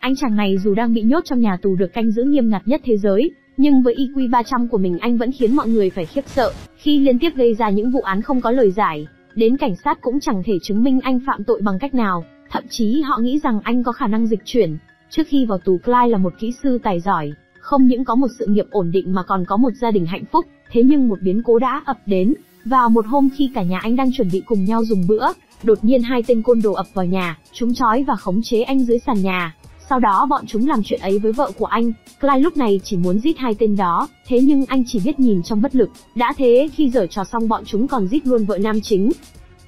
Anh chàng này dù đang bị nhốt trong nhà tù được canh giữ nghiêm ngặt nhất thế giới, nhưng với IQ 300 của mình anh vẫn khiến mọi người phải khiếp sợ, khi liên tiếp gây ra những vụ án không có lời giải. Đến cảnh sát cũng chẳng thể chứng minh anh phạm tội bằng cách nào, thậm chí họ nghĩ rằng anh có khả năng dịch chuyển. Trước khi vào tù Clyde là một kỹ sư tài giỏi, không những có một sự nghiệp ổn định mà còn có một gia đình hạnh phúc, thế nhưng một biến cố đã ập đến. Vào một hôm khi cả nhà anh đang chuẩn bị cùng nhau dùng bữa, đột nhiên hai tên côn đồ ập vào nhà, chúng trói và khống chế anh dưới sàn nhà. Sau đó bọn chúng làm chuyện ấy với vợ của anh. Clyde lúc này chỉ muốn giết hai tên đó, thế nhưng anh chỉ biết nhìn trong bất lực. Đã thế khi giở trò xong bọn chúng còn giết luôn vợ nam chính.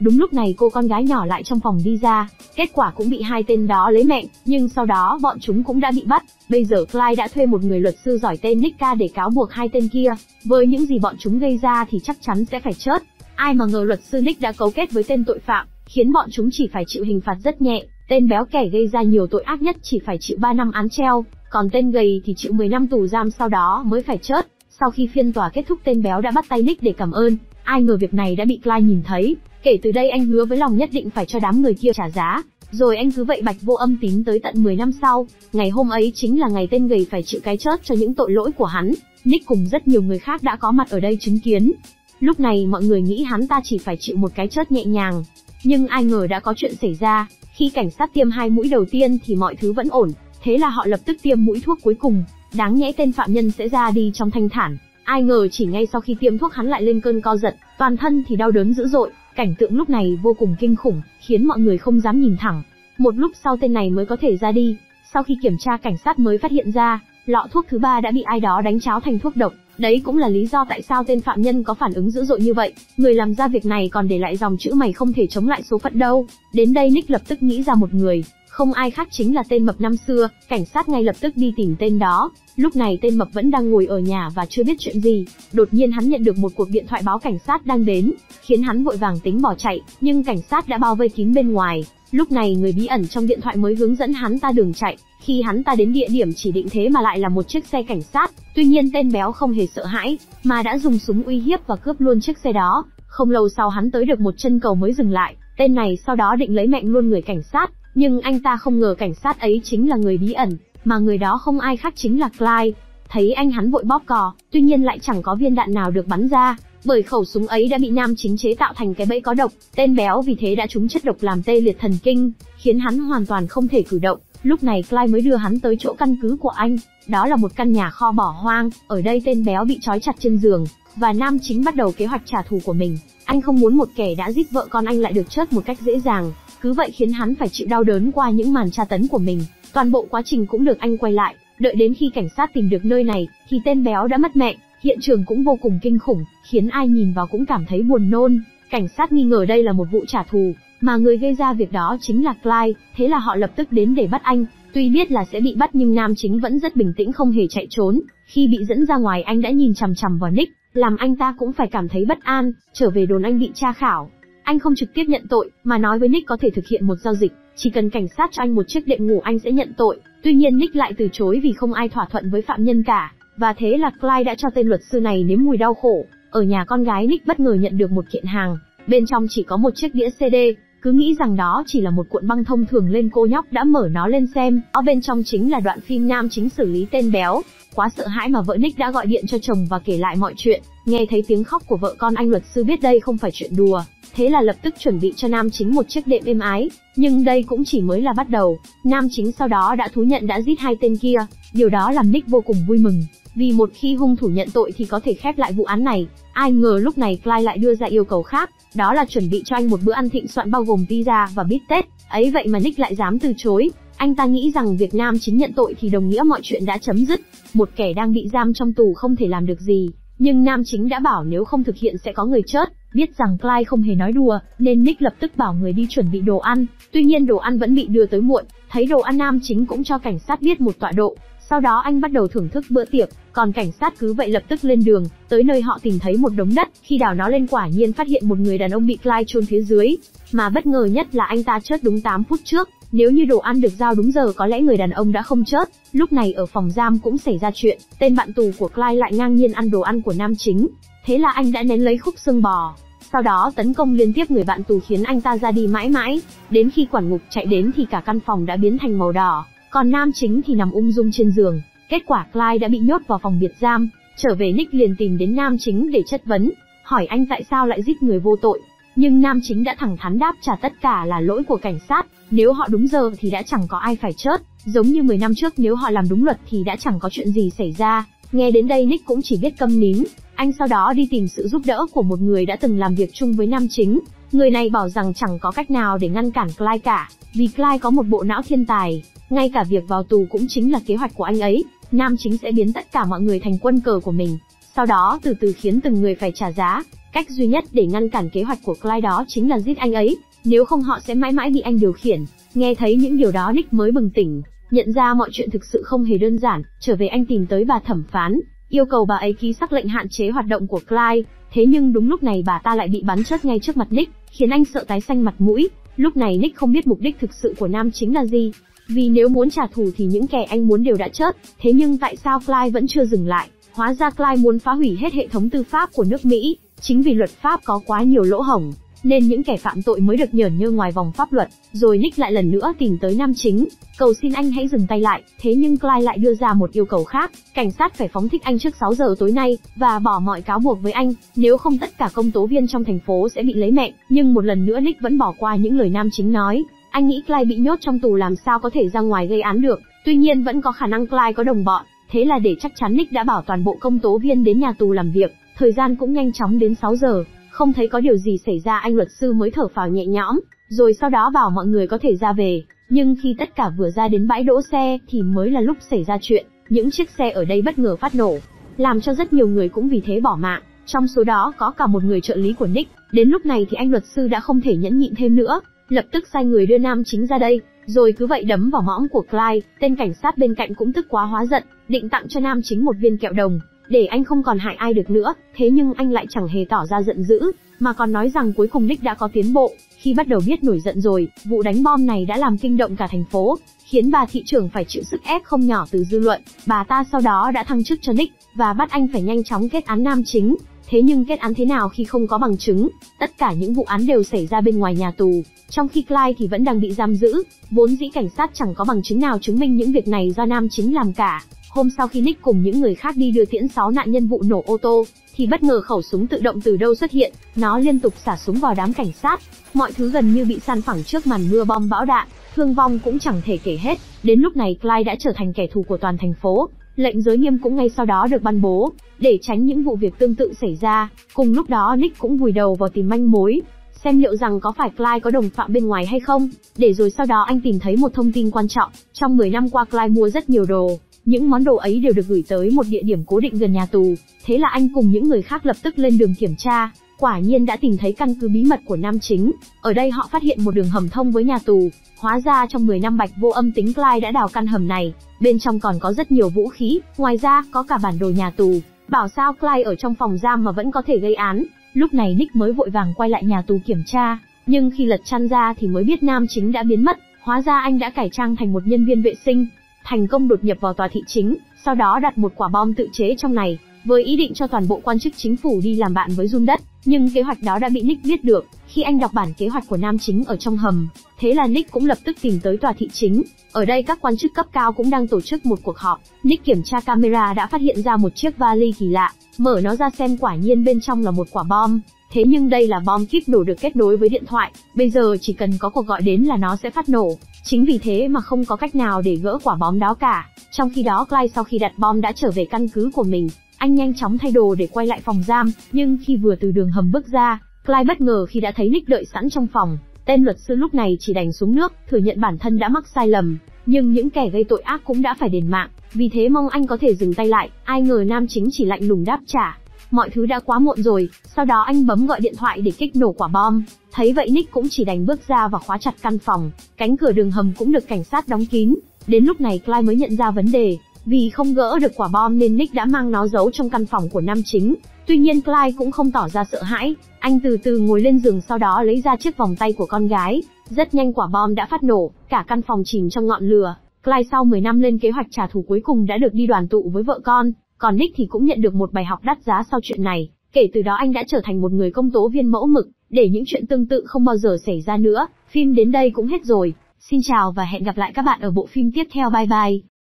Đúng lúc này cô con gái nhỏ lại trong phòng đi ra, kết quả cũng bị hai tên đó lấy mệnh, nhưng sau đó bọn chúng cũng đã bị bắt. Bây giờ Clyde đã thuê một người luật sư giỏi tên Nika để cáo buộc hai tên kia. Với những gì bọn chúng gây ra thì chắc chắn sẽ phải chết. Ai mà ngờ luật sư Nick đã cấu kết với tên tội phạm, khiến bọn chúng chỉ phải chịu hình phạt rất nhẹ. Tên béo kẻ gây ra nhiều tội ác nhất chỉ phải chịu 3 năm án treo, còn tên gầy thì chịu 10 năm tù giam sau đó mới phải chết. Sau khi phiên tòa kết thúc tên béo đã bắt tay Nick để cảm ơn, ai ngờ việc này đã bị Clyde nhìn thấy, Kể từ đây anh hứa với lòng nhất định phải cho đám người kia trả giá. Rồi anh cứ vậy bạch vô âm tín tới tận 10 năm sau, ngày hôm ấy chính là ngày tên gầy phải chịu cái chết cho những tội lỗi của hắn. Nick cùng rất nhiều người khác đã có mặt ở đây chứng kiến. Lúc này mọi người nghĩ hắn ta chỉ phải chịu một cái chết nhẹ nhàng. Nhưng ai ngờ đã có chuyện xảy ra, khi cảnh sát tiêm hai mũi đầu tiên thì mọi thứ vẫn ổn, thế là họ lập tức tiêm mũi thuốc cuối cùng, đáng nhẽ tên phạm nhân sẽ ra đi trong thanh thản. Ai ngờ chỉ ngay sau khi tiêm thuốc hắn lại lên cơn co giật, toàn thân thì đau đớn dữ dội, Cảnh tượng lúc này vô cùng kinh khủng, khiến mọi người không dám nhìn thẳng. Một lúc sau tên này mới có thể ra đi. Sau khi kiểm tra cảnh sát mới phát hiện ra, lọ thuốc thứ ba đã bị ai đó đánh cháo thành thuốc độc. Đấy cũng là lý do tại sao tên phạm nhân có phản ứng dữ dội như vậy. Người làm ra việc này còn để lại dòng chữ mày không thể chống lại số phận đâu. Đến đây Nick lập tức nghĩ ra một người, không ai khác chính là tên mập năm xưa, cảnh sát ngay lập tức đi tìm tên đó. Lúc này tên mập vẫn đang ngồi ở nhà và chưa biết chuyện gì. Đột nhiên hắn nhận được một cuộc điện thoại báo cảnh sát đang đến, khiến hắn vội vàng tính bỏ chạy, nhưng cảnh sát đã bao vây kín bên ngoài. Lúc này người bí ẩn trong điện thoại mới hướng dẫn hắn ta đường chạy, khi hắn ta đến địa điểm chỉ định thế mà lại là một chiếc xe cảnh sát, tuy nhiên tên béo không hề sợ hãi, mà đã dùng súng uy hiếp và cướp luôn chiếc xe đó. Không lâu sau hắn tới được một chân cầu mới dừng lại, tên này sau đó định lấy mạng luôn người cảnh sát, nhưng anh ta không ngờ cảnh sát ấy chính là người bí ẩn, mà người đó không ai khác chính là Clyde. Thấy anh hắn vội bóp cò, tuy nhiên lại chẳng có viên đạn nào được bắn ra, bởi khẩu súng ấy đã bị nam chính chế tạo thành cái bẫy có độc, tên béo vì thế đã trúng chất độc làm tê liệt thần kinh, khiến hắn hoàn toàn không thể cử động. Lúc này Clyde mới đưa hắn tới chỗ căn cứ của anh, đó là một căn nhà kho bỏ hoang, ở đây tên béo bị trói chặt trên giường, và nam chính bắt đầu kế hoạch trả thù của mình. Anh không muốn một kẻ đã giết vợ con anh lại được chết một cách dễ dàng, cứ vậy khiến hắn phải chịu đau đớn qua những màn tra tấn của mình. Toàn bộ quá trình cũng được anh quay lại, đợi đến khi cảnh sát tìm được nơi này, thì tên béo đã mất mẹ, hiện trường cũng vô cùng kinh khủng, khiến ai nhìn vào cũng cảm thấy buồn nôn. Cảnh sát nghi ngờ đây là một vụ trả thù, mà người gây ra việc đó chính là Clyde, thế là họ lập tức đến để bắt anh. Tuy biết là sẽ bị bắt nhưng nam chính vẫn rất bình tĩnh không hề chạy trốn. Khi bị dẫn ra ngoài anh đã nhìn chằm chằm vào Nick, làm anh ta cũng phải cảm thấy bất an, trở về đồn anh bị tra khảo. Anh không trực tiếp nhận tội, mà nói với Nick có thể thực hiện một giao dịch, chỉ cần cảnh sát cho anh một chiếc đệm ngủ anh sẽ nhận tội. Tuy nhiên Nick lại từ chối vì không ai thỏa thuận với phạm nhân cả, và thế là Clyde đã cho tên luật sư này nếm mùi đau khổ. Ở nhà con gái Nick bất ngờ nhận được một kiện hàng, bên trong chỉ có một chiếc đĩa CD, cứ nghĩ rằng đó chỉ là một cuộn băng thông thường lên cô nhóc đã mở nó lên xem, ở bên trong chính là đoạn phim nam chính xử lý tên béo. Quá sợ hãi mà vợ Nick đã gọi điện cho chồng và kể lại mọi chuyện, nghe thấy tiếng khóc của vợ con anh luật sư biết đây không phải chuyện đùa, thế là lập tức chuẩn bị cho nam chính một chiếc đệm êm ái. Nhưng đây cũng chỉ mới là bắt đầu, nam chính sau đó đã thú nhận đã giết hai tên kia, điều đó làm Nick vô cùng vui mừng, vì một khi hung thủ nhận tội thì có thể khép lại vụ án này. Ai ngờ lúc này Clyde lại đưa ra yêu cầu khác, đó là chuẩn bị cho anh một bữa ăn thịnh soạn bao gồm pizza và bít tết. Ấy vậy mà Nick lại dám từ chối. Anh ta nghĩ rằng việc nam chính nhận tội thì đồng nghĩa mọi chuyện đã chấm dứt. Một kẻ đang bị giam trong tù không thể làm được gì. Nhưng nam chính đã bảo nếu không thực hiện sẽ có người chết. Biết rằng Clyde không hề nói đùa, nên Nick lập tức bảo người đi chuẩn bị đồ ăn. Tuy nhiên đồ ăn vẫn bị đưa tới muộn. Thấy đồ ăn nam chính cũng cho cảnh sát biết một tọa độ. Sau đó anh bắt đầu thưởng thức bữa tiệc, còn cảnh sát cứ vậy lập tức lên đường, tới nơi họ tìm thấy một đống đất, khi đào nó lên quả nhiên phát hiện một người đàn ông bị Clyde chôn phía dưới, mà bất ngờ nhất là anh ta chết đúng 8 phút trước, nếu như đồ ăn được giao đúng giờ có lẽ người đàn ông đã không chết. Lúc này ở phòng giam cũng xảy ra chuyện, tên bạn tù của Clyde lại ngang nhiên ăn đồ ăn của nam chính, thế là anh đã nén lấy khúc xương bò, sau đó tấn công liên tiếp người bạn tù khiến anh ta ra đi mãi mãi, đến khi quản ngục chạy đến thì cả căn phòng đã biến thành màu đỏ, còn nam chính thì nằm ung dung trên giường. Kết quả Clyde đã bị nhốt vào phòng biệt giam, trở về Nick liền tìm đến nam chính để chất vấn, hỏi anh tại sao lại giết người vô tội. Nhưng nam chính đã thẳng thắn đáp trả tất cả là lỗi của cảnh sát, nếu họ đúng giờ thì đã chẳng có ai phải chết giống như 10 năm trước nếu họ làm đúng luật thì đã chẳng có chuyện gì xảy ra. Nghe đến đây Nick cũng chỉ biết câm nín, anh sau đó đi tìm sự giúp đỡ của một người đã từng làm việc chung với nam chính. Người này bảo rằng chẳng có cách nào để ngăn cản Clyde cả, vì Clyde có một bộ não thiên tài, ngay cả việc vào tù cũng chính là kế hoạch của anh ấy. Nam chính sẽ biến tất cả mọi người thành quân cờ của mình, sau đó từ từ khiến từng người phải trả giá. Cách duy nhất để ngăn cản kế hoạch của Clyde đó chính là giết anh ấy, nếu không họ sẽ mãi mãi bị anh điều khiển. Nghe thấy những điều đó Nick mới bừng tỉnh, nhận ra mọi chuyện thực sự không hề đơn giản, trở về anh tìm tới bà thẩm phán, yêu cầu bà ấy ký sắc lệnh hạn chế hoạt động của Clyde. Thế nhưng đúng lúc này bà ta lại bị bắn chết ngay trước mặt Nick, khiến anh sợ tái xanh mặt mũi. Lúc này Nick không biết mục đích thực sự của nam chính là gì. Vì nếu muốn trả thù thì những kẻ anh muốn đều đã chết, thế nhưng tại sao Clyde vẫn chưa dừng lại? Hóa ra Clyde muốn phá hủy hết hệ thống tư pháp của nước Mỹ, chính vì luật pháp có quá nhiều lỗ hổng, nên những kẻ phạm tội mới được nhởn nhơ ngoài vòng pháp luật. Rồi Nick lại lần nữa tìm tới nam chính, cầu xin anh hãy dừng tay lại, thế nhưng Clyde lại đưa ra một yêu cầu khác, cảnh sát phải phóng thích anh trước 6 giờ tối nay, và bỏ mọi cáo buộc với anh, nếu không tất cả công tố viên trong thành phố sẽ bị lấy mẹ. Nhưng một lần nữa Nick vẫn bỏ qua những lời nam chính nói, anh nghĩ Clyde bị nhốt trong tù làm sao có thể ra ngoài gây án được, tuy nhiên vẫn có khả năng Clyde có đồng bọn, thế là để chắc chắn Nick đã bảo toàn bộ công tố viên đến nhà tù làm việc, thời gian cũng nhanh chóng đến 6 giờ, không thấy có điều gì xảy ra anh luật sư mới thở phào nhẹ nhõm, rồi sau đó bảo mọi người có thể ra về. Nhưng khi tất cả vừa ra đến bãi đỗ xe thì mới là lúc xảy ra chuyện, những chiếc xe ở đây bất ngờ phát nổ, làm cho rất nhiều người cũng vì thế bỏ mạng. Trong số đó có cả một người trợ lý của Nick, đến lúc này thì anh luật sư đã không thể nhẫn nhịn thêm nữa, lập tức sai người đưa nam chính ra đây, rồi cứ vậy đấm vào mõm của Clyde, tên cảnh sát bên cạnh cũng tức quá hóa giận, định tặng cho nam chính một viên kẹo đồng, để anh không còn hại ai được nữa, thế nhưng anh lại chẳng hề tỏ ra giận dữ, mà còn nói rằng cuối cùng Nick đã có tiến bộ, khi bắt đầu biết nổi giận rồi, vụ đánh bom này đã làm kinh động cả thành phố, khiến bà thị trưởng phải chịu sức ép không nhỏ từ dư luận, bà ta sau đó đã thăng chức cho Nick, và bắt anh phải nhanh chóng kết án nam chính. Thế nhưng kết án thế nào khi không có bằng chứng? Tất cả những vụ án đều xảy ra bên ngoài nhà tù, trong khi Clyde thì vẫn đang bị giam giữ. Vốn dĩ cảnh sát chẳng có bằng chứng nào chứng minh những việc này do nam chính làm cả. Hôm sau khi Nick cùng những người khác đi đưa tiễn 6 nạn nhân vụ nổ ô tô, thì bất ngờ khẩu súng tự động từ đâu xuất hiện, nó liên tục xả súng vào đám cảnh sát. Mọi thứ gần như bị san phẳng trước màn mưa bom bão đạn, thương vong cũng chẳng thể kể hết. Đến lúc này Clyde đã trở thành kẻ thù của toàn thành phố. Lệnh giới nghiêm cũng ngay sau đó được ban bố, để tránh những vụ việc tương tự xảy ra. Cùng lúc đó Nick cũng vùi đầu vào tìm manh mối, xem liệu rằng có phải Clyde có đồng phạm bên ngoài hay không, để rồi sau đó anh tìm thấy một thông tin quan trọng. Trong 10 năm qua Clyde mua rất nhiều đồ, những món đồ ấy đều được gửi tới một địa điểm cố định gần nhà tù, thế là anh cùng những người khác lập tức lên đường kiểm tra, quả nhiên đã tìm thấy căn cứ bí mật của nam chính. Ở đây họ phát hiện một đường hầm thông với nhà tù, hóa ra trong 10 năm bạch vô âm tính Clyde đã đào căn hầm này, bên trong còn có rất nhiều vũ khí, ngoài ra có cả bản đồ nhà tù. Bảo sao Clyde ở trong phòng giam mà vẫn có thể gây án, lúc này Nick mới vội vàng quay lại nhà tù kiểm tra, nhưng khi lật chăn ra thì mới biết nam chính đã biến mất, hóa ra anh đã cải trang thành một nhân viên vệ sinh, thành công đột nhập vào tòa thị chính, sau đó đặt một quả bom tự chế trong này, với ý định cho toàn bộ quan chức chính phủ đi làm bạn với run đất. Nhưng kế hoạch đó đã bị Nick biết được, khi anh đọc bản kế hoạch của nam chính ở trong hầm. Thế là Nick cũng lập tức tìm tới tòa thị chính. Ở đây các quan chức cấp cao cũng đang tổ chức một cuộc họp. Nick kiểm tra camera đã phát hiện ra một chiếc vali kỳ lạ, mở nó ra xem quả nhiên bên trong là một quả bom. Thế nhưng đây là bom kíp nổ được kết nối với điện thoại, bây giờ chỉ cần có cuộc gọi đến là nó sẽ phát nổ. Chính vì thế mà không có cách nào để gỡ quả bom đó cả. Trong khi đó Clyde sau khi đặt bom đã trở về căn cứ của mình, anh nhanh chóng thay đồ để quay lại phòng giam, nhưng khi vừa từ đường hầm bước ra, Clyde bất ngờ khi đã thấy Nick đợi sẵn trong phòng. Tên luật sư lúc này chỉ đành xuống nước, thừa nhận bản thân đã mắc sai lầm, nhưng những kẻ gây tội ác cũng đã phải đền mạng, vì thế mong anh có thể dừng tay lại, ai ngờ nam chính chỉ lạnh lùng đáp trả. Mọi thứ đã quá muộn rồi, sau đó anh bấm gọi điện thoại để kích nổ quả bom. Thấy vậy Nick cũng chỉ đành bước ra và khóa chặt căn phòng, cánh cửa đường hầm cũng được cảnh sát đóng kín. Đến lúc này Clyde mới nhận ra vấn đề, vì không gỡ được quả bom nên Nick đã mang nó giấu trong căn phòng của nam chính. Tuy nhiên Clyde cũng không tỏ ra sợ hãi, anh từ từ ngồi lên giường sau đó lấy ra chiếc vòng tay của con gái. Rất nhanh quả bom đã phát nổ, cả căn phòng chìm trong ngọn lửa. Clyde sau 10 năm lên kế hoạch trả thù cuối cùng đã được đi đoàn tụ với vợ con, còn Nick thì cũng nhận được một bài học đắt giá sau chuyện này. Kể từ đó anh đã trở thành một người công tố viên mẫu mực, để những chuyện tương tự không bao giờ xảy ra nữa. Phim đến đây cũng hết rồi. Xin chào và hẹn gặp lại các bạn ở bộ phim tiếp theo bye bye.